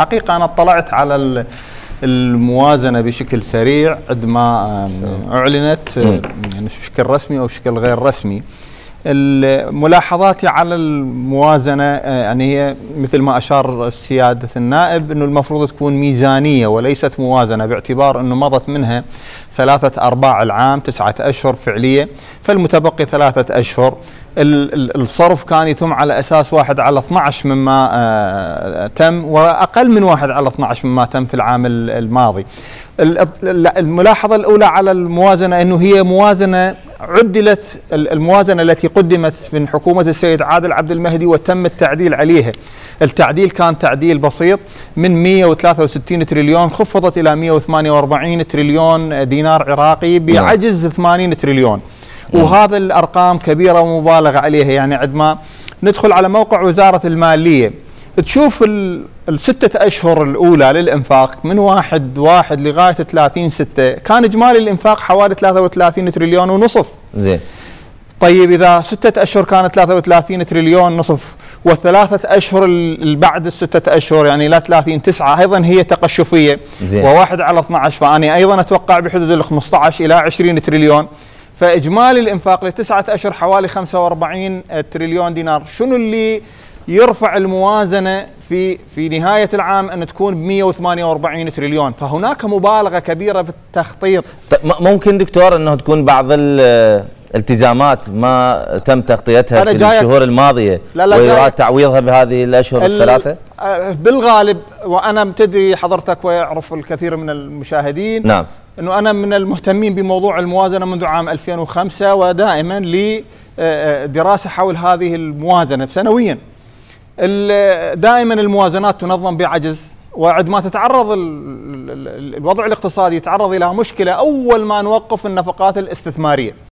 الحقيقة أنا اطلعت على الموازنة بشكل سريع عندما أعلنت يعني بشكل رسمي أو بشكل غير رسمي. ملاحظاتي على الموازنة يعني هي مثل ما أشار سيادة النائب أنه المفروض تكون ميزانية وليست موازنة باعتبار أنه مضت منها ثلاثة أرباع العام تسعة أشهر فعلية فالمتبقي ثلاثة أشهر. الصرف كان يتم على أساس واحد على 12 مما آه، تم وأقل من واحد على 12 مما تم في العام الماضي. الملاحظة الأولى على الموازنة أنه هي موازنة عدلت الموازنة التي قدمت من حكومة السيد عادل عبد المهدي وتم التعديل عليها. التعديل كان تعديل بسيط من 163 تريليون خفضت إلى 148 تريليون دينار عراقي بعجز 80 تريليون. وهذا الأرقام كبيرة ومبالغة عليها. يعني عندما ندخل على موقع وزارة المالية تشوف الستة أشهر الأولى للإنفاق من واحد واحد لغاية 30 ستة. كان إجمالي الإنفاق حوالي 33 تريليون ونصف. زين. طيب إذا ستة أشهر كانت 33 تريليون نصف والثلاثة أشهر بعد الستة أشهر يعني لا 30 9 أيضا هي تقشفية. زين. وواحد على 12 فأنا أيضا أتوقع بحدود ال 15 إلى 20 تريليون. فإجمالي الإنفاق لتسعة أشهر حوالي 45 تريليون دينار. شنو اللي يرفع الموازنة في في نهاية العام أن تكون 148 تريليون. فهناك مبالغة كبيرة في التخطيط. ممكن دكتور أنه تكون بعض الالتزامات ما تم تغطيتها في الشهور الماضية لا لا ويراد تعويضها بهذه الأشهر الثلاثة؟ آه، بالغالب وأنا تدري حضرتك ويعرف الكثير من المشاهدين نعم. أنه أنا من المهتمين بموضوع الموازنة منذ عام 2005 ودائما لي آه، آه، دراسة حول هذه الموازنة سنويا. دائما الموازنات تنظم بعجز وعندما تتعرض الوضع الاقتصادي يتعرض إلى مشكلة أول ما نوقف النفقات الاستثمارية.